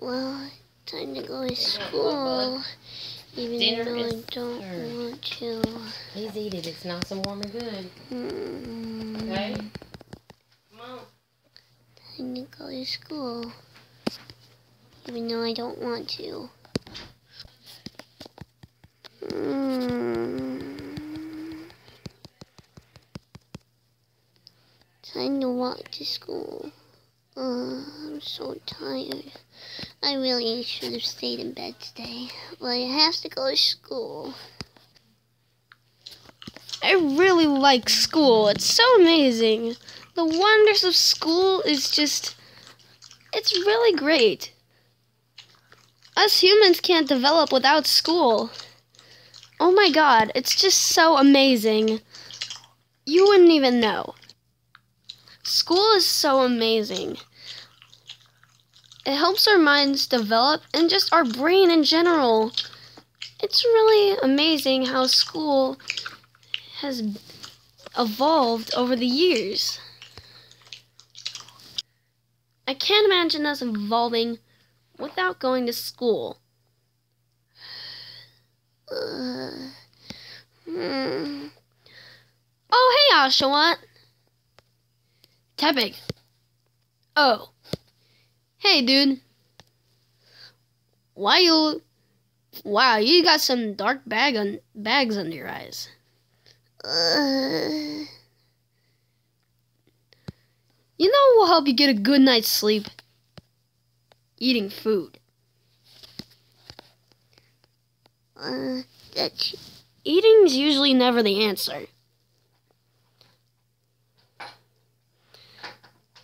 Well, time to go to school. Even Dinner though I don't served. want to. Please eat it. It's nice and warm and good. Mm, Okay? Come on. Time to go to school. Even though I don't want to. Mm. Time to walk to school. Uh, I'm so tired. I really should have stayed in bed today, but I have to go to school. I really like school. It's so amazing. The wonders of school is just, it's really great. Us humans can't develop without school. Oh my god, it's just so amazing. You wouldn't even know. School is so amazing. It helps our minds develop and just our brain in general. It's really amazing how school has evolved over the years. I can't imagine us evolving without going to school. Uh, hmm. Oh, hey, Oshawott. Tepig. Oh. Hey, dude. Why you... Wow, you got some dark bag on bags under your eyes. Uh, You know what will help you get a good night's sleep? Eating food. uh, Eating's usually never the answer.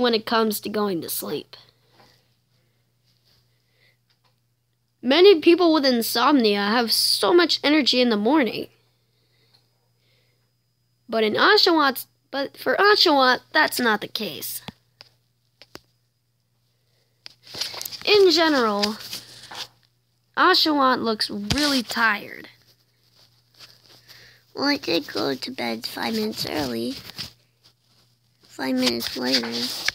When it comes to going to sleep. Many people with insomnia have so much energy in the morning. But in Oshawott's but for Oshawott, that's not the case. In general, Oshawott looks really tired. Well, I did go to bed five minutes early. Five minutes later.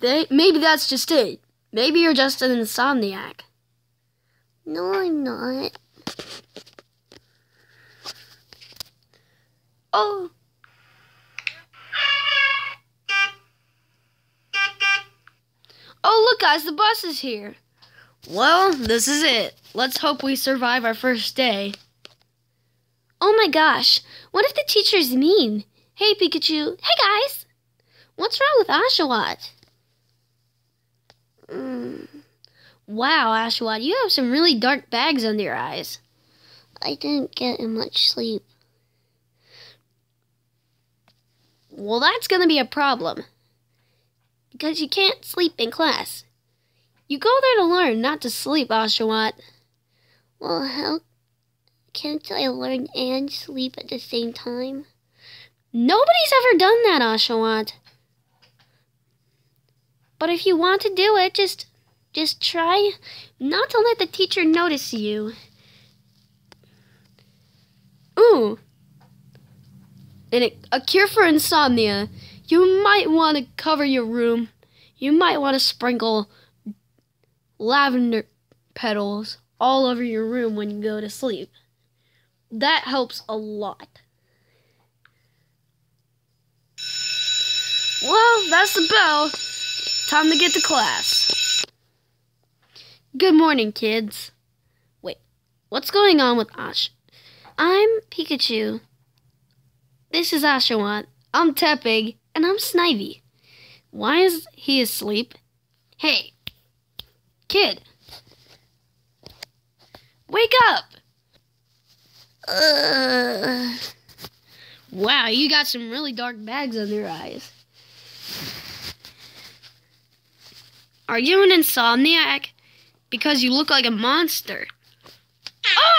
They, maybe that's just it. Maybe you're just an insomniac. No, I'm not. Oh. Oh, look, guys, the bus is here. Well, this is it. Let's hope we survive our first day. Oh my gosh, what if the teacher's mean? Hey, Pikachu. Hey, guys. What's wrong with Oshawott? Mm, Wow, Oshawott, you have some really dark bags under your eyes. I didn't get much sleep. Well, that's going to be a problem. Because you can't sleep in class. You go there to learn, not to sleep, Oshawott. Well, how can't I learn and sleep at the same time? Nobody's ever done that, Oshawott. But if you want to do it, just just try not to let the teacher notice you. Ooh. And it, a cure for insomnia. You might want to cover your room. You might want to sprinkle lavender petals all over your room when you go to sleep. That helps a lot. Well, that's the bell. Time to get to class. Good morning, kids. Wait, what's going on with Ash? I'm Pikachu. This is Oshawott. I'm Tepig, and I'm Snivy. Why is he asleep? Hey, kid. Wake up! Uh, Wow, you got some really dark bags under your eyes. Are you an insomniac? Because you look like a monster. Oh!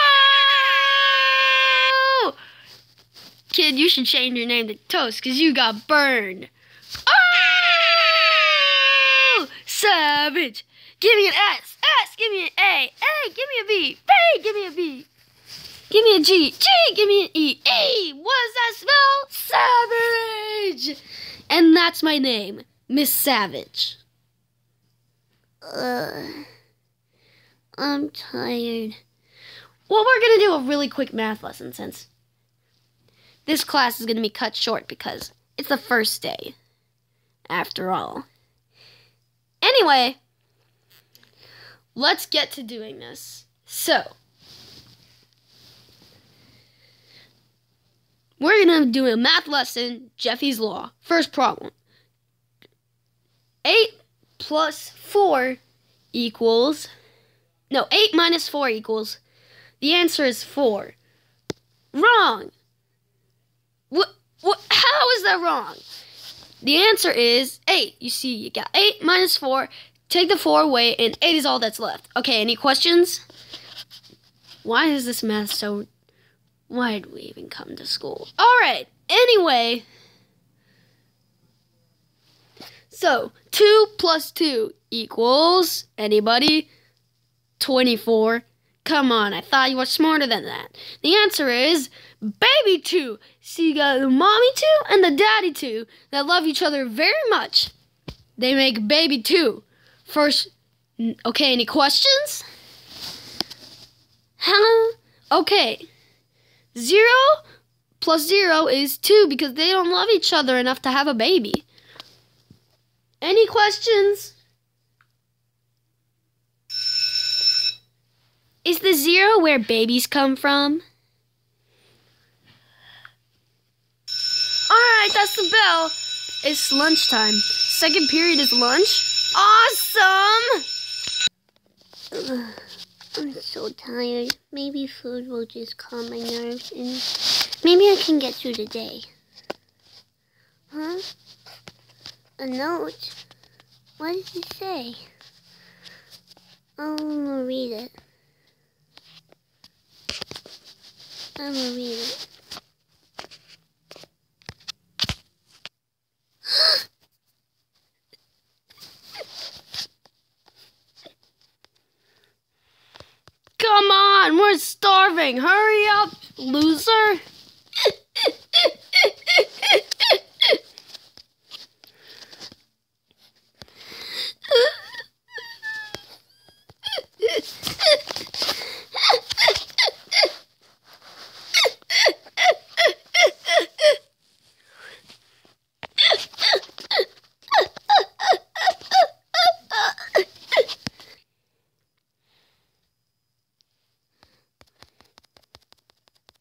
Kid, you should change your name to Toast because you got burned. Oh! Savage! Give me an S. S, give me an A. A, give me a B. B, give me a B. Give me a G. G, give me an E. E, what does that spell? Savage! And that's my name. Miss Savage. Uh, I'm tired. Well, we're going to do a really quick math lesson since this class is going to be cut short because it's the first day, after all. Anyway, let's get to doing this. So, we're going to do a math lesson, Jeffy's Law. First problem 8 plus 4 equals. No, 8 minus 4 equals. The answer is 4. Wrong! What, what, how is that wrong? The answer is 8. You see, you got 8 minus 4. Take the 4 away, and 8 is all that's left. Okay, any questions? Why is this math so. Why did we even come to school? Alright, anyway. So, 2 plus 2 equals. Anybody? 24. Come on, I thought you were smarter than that. The answer is baby two. So you got the mommy two and the daddy two that love each other very much. They make baby two. First, okay, any questions? How? Okay. Zero plus zero is two because they don't love each other enough to have a baby. Any questions? Is the zero where babies come from? Alright, that's the bell. It's lunchtime. Second period is lunch. Awesome! Ugh, I'm so tired. Maybe food will just calm my nerves and maybe I can get through the day. Huh? A note? What does it say? I'm gonna read it. I'm gonna read it. Come on, we're starving. Hurry up, loser.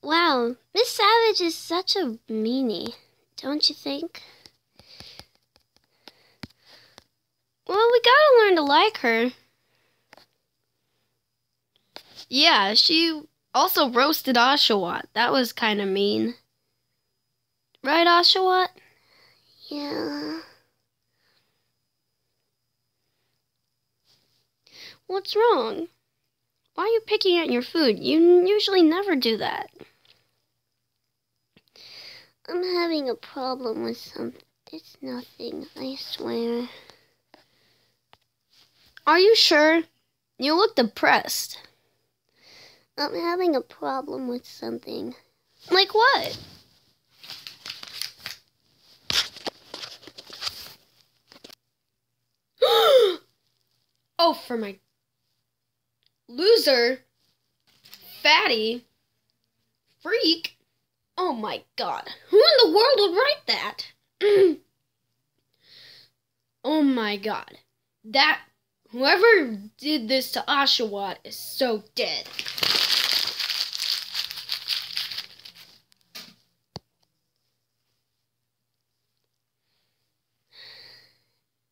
Wow, Miss Savage is such a meanie, don't you think? Well, we gotta learn to like her. Yeah, she also roasted Oshawott. That was kind of mean. Right, Oshawott? Yeah. What's wrong? Why are you picking at your food? You usually never do that. I'm having a problem with something. It's nothing, I swear. Are you sure? You look depressed. I'm having a problem with something. Like what? oh, for my loser, fatty, freak. Oh my god. Who in the world would write that? oh my god. That whoever did this to Oshawott is so dead.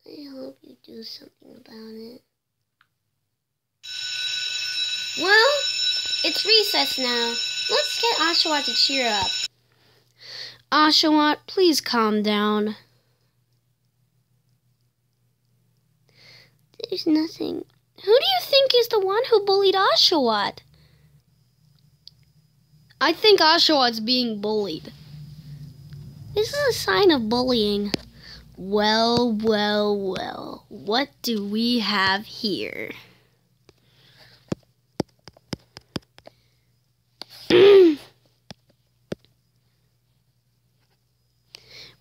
I hope you do something about it. Well, it's recess now. Let's get Oshawott to cheer up. Oshawott, please calm down. There's nothing. Who do you think is the one who bullied Oshawott? I think Oshawott's being bullied. This is a sign of bullying. Well, well, well. What do we have here?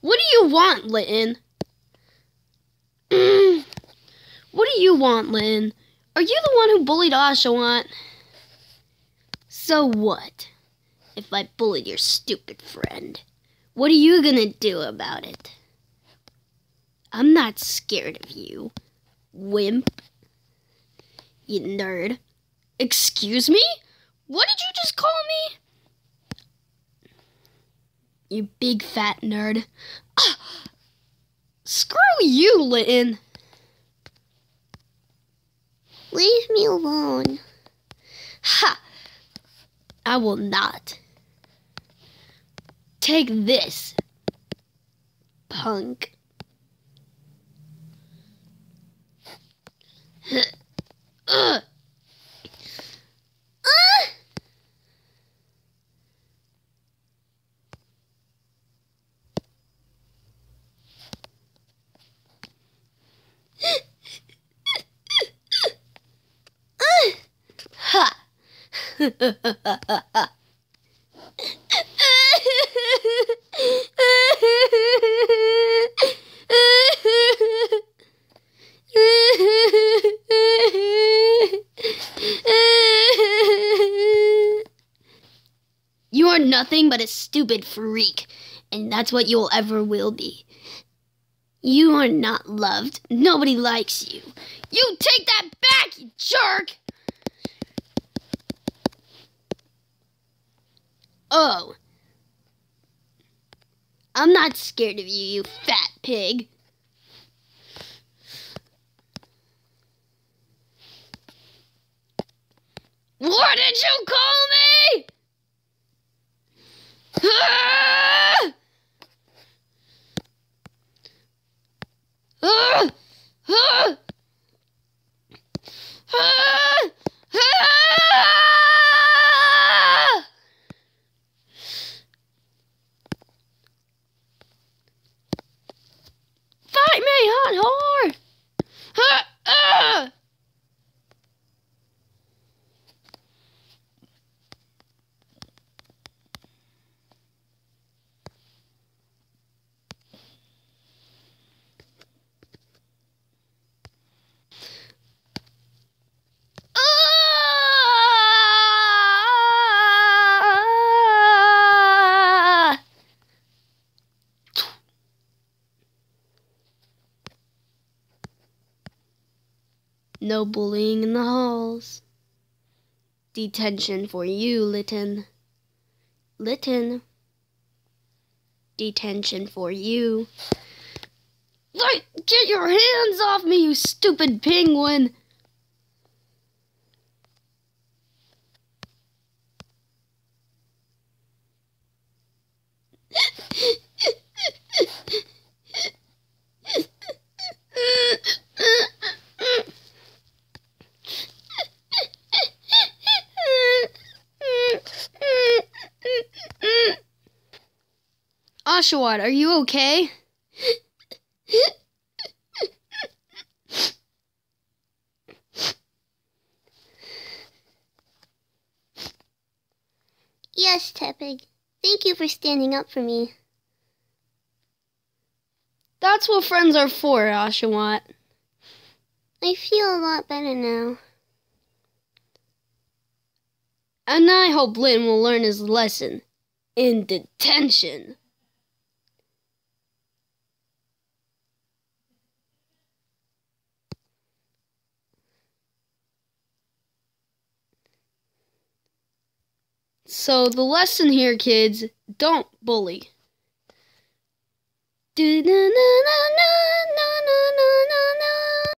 What do you want, Litten? What do you want, Lynn? Are you the one who bullied Oshawott? So what? If I bullied your stupid friend, what are you gonna do about it? I'm not scared of you, wimp. You nerd. Excuse me? What did you just call me? You big fat nerd. Ah, screw you, Lynn. Leave me alone. Ha! I will not. Take this, punk. Ugh. Ah! Ha! You are nothing but a stupid freak, and that's what you will ever will be. You are not loved. Nobody likes you. You take that back, you jerk! Oh. I'm not scared of you, you fat pig. What did you call me? Ah! Ah! Ah! Ah! Fight me, hot whore! Ah! Ah! Ah! Bullying in the halls. Detention for you, Litten. Litten. Detention for you. Get your hands off me, you stupid penguin! Oshawott, are you okay? Yes, Tepig. Thank you for standing up for me. That's what friends are for, Oshawott. I feel a lot better now. And I hope Lynn will learn his lesson in detention. So the lesson here, kids, don't bully. Do na na na na na na na.